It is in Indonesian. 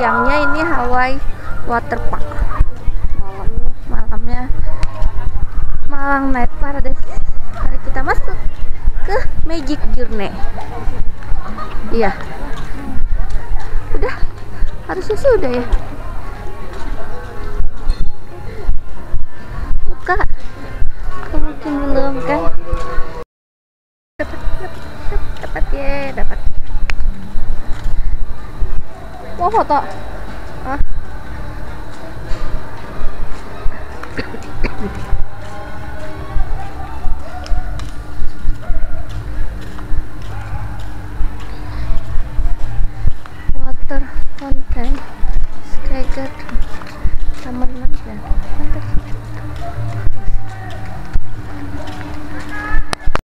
siangnya ini Hawaii Water Park. Malamnya malamnya Malang Night Paradise mari kita masuk ke Magic Journey. Iya. Udah harusnya sih udah ya. Buka. Mungkin belum kan? Dapat dapat dapat ya dapat mau foto? Ah water fountain sky garden